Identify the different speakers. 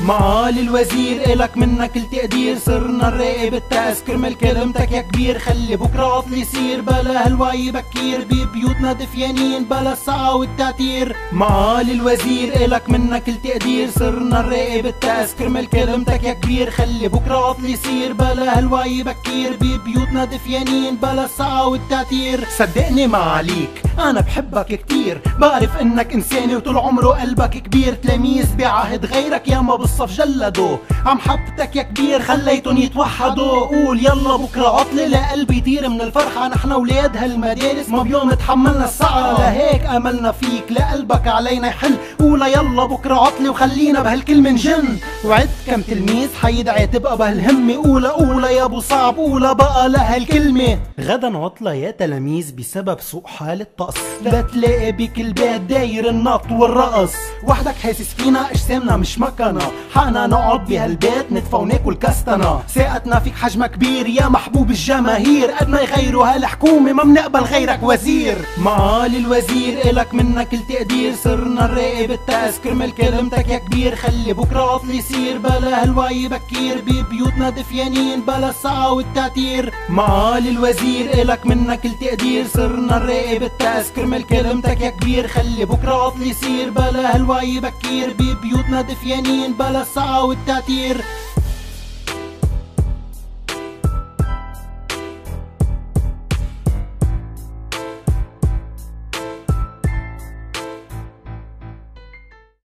Speaker 1: معالي الوزير إلك منك التقدير صرنا نراقب التأس كرمال كلمتك يا كبير خلي بكرة عطل يصير. بلا هالوعي بكير ببيوتنا دفيانين. بلا السقا والتعتير معالي الوزير إلك منك التقدير صرنا نراقب التأس كرمال كلمتك يا كبير خلي بكرة عطل يصير. بلا هالوعي بكير ببيوتنا دفيانين. بلا السقا والتعتير صدقني معاليك أنا بحبك كتير. بعرف إنك إنساني وطول عمره قلبك كبير. تلاميذ بعهد غيرك ياما بالصف جلدوا. عم حبتك يا كبير خليتن يتوحدوا. قول يلا بكرة عطلة لقلبي يطير من الفرحة. نحن ولاد هالمدارس ما بيوم تحملنا السعة لهيك أملنا فيك لقلبك علينا يحل. قول يلا بكرة عطلة وخلينا بهالكلمة نجن. وعد كم تلميذ حيدعي تبقى بهالهمة. قولة قولة يا أبو صعب قولة بقى لهالكلمة. غدا عطلة يا تلاميذ بسبب سوء حال الطقس لا. تلاقي بكل بيت داير النط والرقص. وحدك حاسس فينا اجسامنا مش مكنة. حقنا نقعد بهالبيت ندفى وناكل كستنا ثقتنا فيك حجمها كبير يا محبوب الجماهير. قد ما يغيروا هالحكومة ما بنقبل غيرك وزير. معالي الوزير إلك منك التقدير. صرنا نراقب التأس كرمال كلمتك يا كبير. خلي بكرة عطل يصير. بلا هالوعي بكير. ببيوتنا دفيانين. بلا السقا والتعتير معالي الوزير إلك منك التقدير. صرنا نراقب التأس كرمال كلمتك يا كبير. خلي بكرة عطل يصير. بلا هالوعي بكير. ببيوتنا دفيانين. بلا السقا والتعتير